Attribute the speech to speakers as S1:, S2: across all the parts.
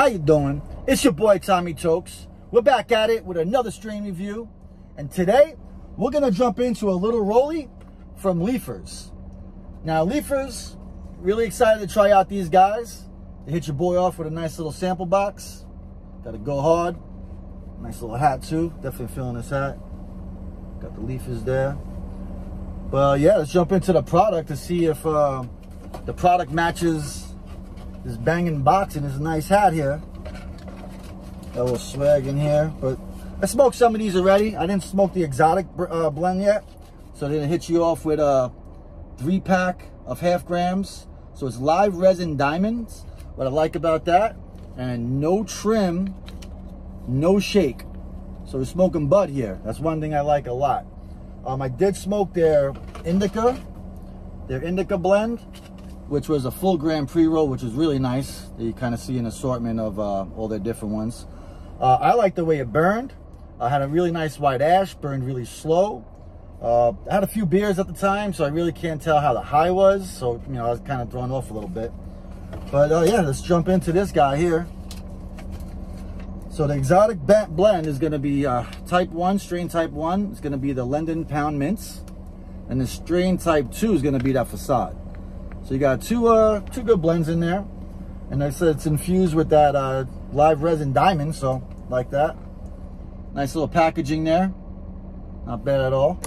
S1: How you doing? It's your boy Tommy Tokes. We're back at it with another strain review. And today, we're gonna jump into a little rolly from Leafers. Now, Leafers, really excited to try out these guys. They hit your boy off with a nice little sample box. Gotta go hard. Nice little hat too. Definitely feeling this hat. Got the Leafers there. Well, yeah, let's jump into the product to see if uh, the product matches this banging box and this nice hat here. Got a little swag in here, but I smoked some of these already. I didn't smoke the exotic uh, blend yet, so they hit you off with a three pack of half grams. So it's live resin diamonds. What I like about that, and no trim, no shake. So we're smoking bud here. That's one thing I like a lot. Um, I did smoke their indica, their indica blend which was a full gram pre-roll, which was really nice. You kind of see an assortment of uh, all their different ones. Uh, I like the way it burned. I had a really nice white ash, burned really slow. Uh, I had a few beers at the time, so I really can't tell how the high was. So, you know, I was kind of thrown off a little bit. But uh, yeah, let's jump into this guy here. So the exotic blend is going to be uh, type 1, strain type 1. It's going to be the London Pound Mints. And the strain type 2 is going to be that Facade. So you got two uh, two good blends in there. And I said it's infused with that uh, live resin diamond, so like that. Nice little packaging there. Not bad at all.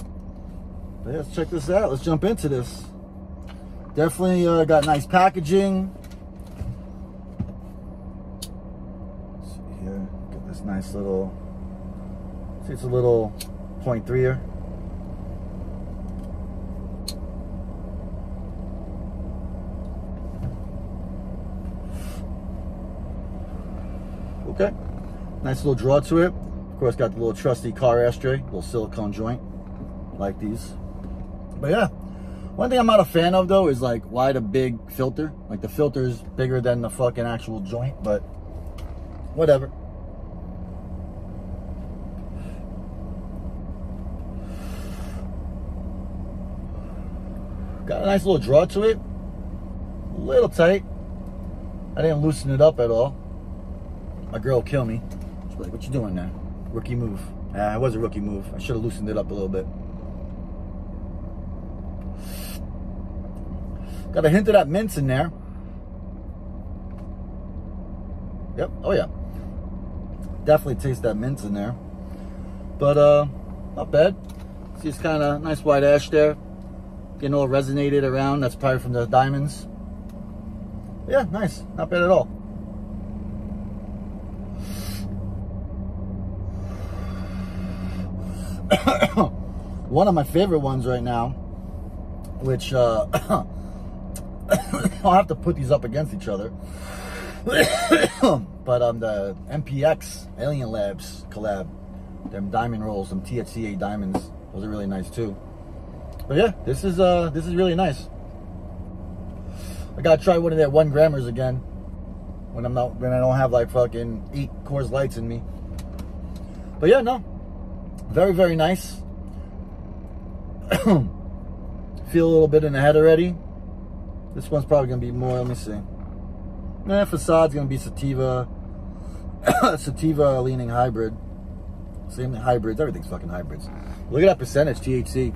S1: But yeah, let's check this out. Let's jump into this. Definitely uh, got nice packaging. Let's see here, get this nice little, see it's a little .3 here. Okay. Nice little draw to it. Of course, got the little trusty car ashtray, little silicone joint, like these. But yeah, one thing I'm not a fan of though is like why the big filter? Like the filter is bigger than the fucking actual joint, but whatever. Got a nice little draw to it. A little tight. I didn't loosen it up at all my girl will kill me. She's like, what you doing there? Rookie move. Yeah, it was a rookie move. I should have loosened it up a little bit. Got a hint of that mints in there. Yep. Oh, yeah. Definitely taste that mints in there. But, uh, not bad. See, it's kind of nice white ash there. Getting all resonated around. That's probably from the diamonds. Yeah, nice. Not bad at all. one of my favorite ones right now, which uh, I'll have to put these up against each other. but um, the MPX Alien Labs collab, them diamond rolls, some THCA diamonds, those are really nice too. But yeah, this is uh, this is really nice. I gotta try one of their one grammars again when I'm not when I don't have like fucking eight Coors Lights in me. But yeah, no, very, very nice. Feel a little bit in the head already. This one's probably going to be more, let me see. Nah, facade's going to be sativa. sativa leaning hybrid. Same hybrids, everything's fucking hybrids. Look at that percentage, THC.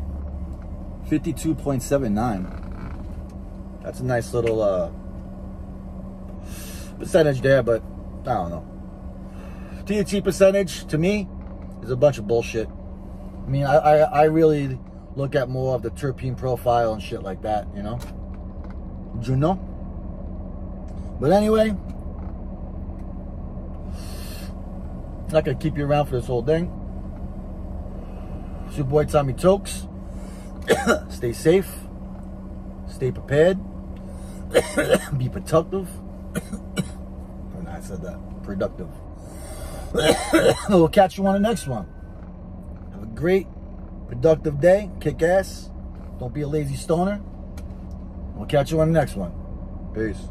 S1: 52.79. That's a nice little uh, percentage there, but I don't know. THC percentage, to me, is a bunch of bullshit. I mean, I, I, I really look at more of the terpene profile and shit like that, you know? Do You know? But anyway, not gonna keep you around for this whole thing. It's your boy Tommy Tokes. Stay safe. Stay prepared. Be productive. no, I said that. Productive. we'll catch you on the next one. Have a great, productive day. Kick ass. Don't be a lazy stoner. We'll catch you on the next one. Peace.